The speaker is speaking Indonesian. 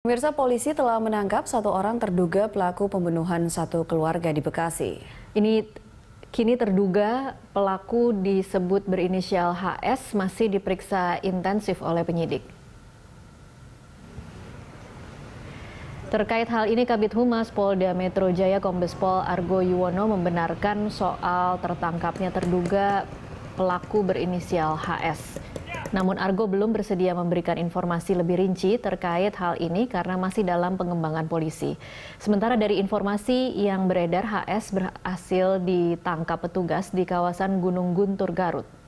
Pemirsa polisi telah menangkap satu orang terduga pelaku pembunuhan satu keluarga di Bekasi. Ini kini terduga pelaku disebut berinisial HS masih diperiksa intensif oleh penyidik. Terkait hal ini Kabit Humas Polda Metro Jaya Kombes Pol Argo Yuwono membenarkan soal tertangkapnya terduga pelaku berinisial HS. Namun Argo belum bersedia memberikan informasi lebih rinci terkait hal ini karena masih dalam pengembangan polisi. Sementara dari informasi yang beredar HS berhasil ditangkap petugas di kawasan Gunung Guntur Garut.